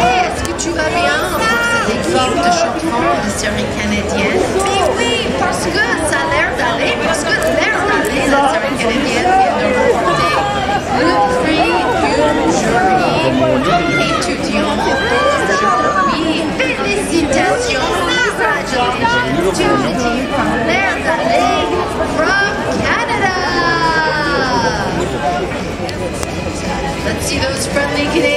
Est-ce que tu vas bien dans cette de champions de canadienne Let's see those friendly Canadians.